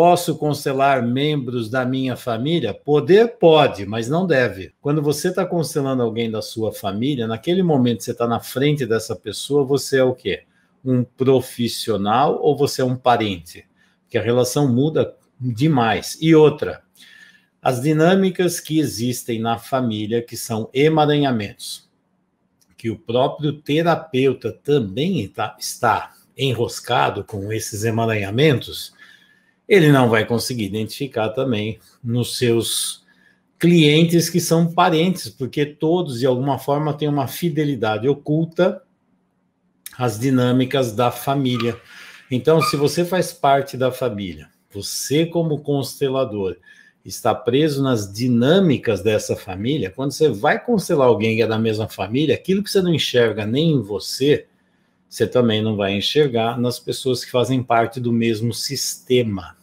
Posso constelar membros da minha família? Poder pode, mas não deve. Quando você está constelando alguém da sua família, naquele momento você está na frente dessa pessoa, você é o quê? Um profissional ou você é um parente? Porque a relação muda demais. E outra, as dinâmicas que existem na família, que são emaranhamentos, que o próprio terapeuta também está, está enroscado com esses emaranhamentos, ele não vai conseguir identificar também nos seus clientes que são parentes, porque todos de alguma forma têm uma fidelidade oculta às dinâmicas da família. Então, se você faz parte da família, você como constelador está preso nas dinâmicas dessa família, quando você vai constelar alguém que é da mesma família, aquilo que você não enxerga nem em você, você também não vai enxergar nas pessoas que fazem parte do mesmo sistema.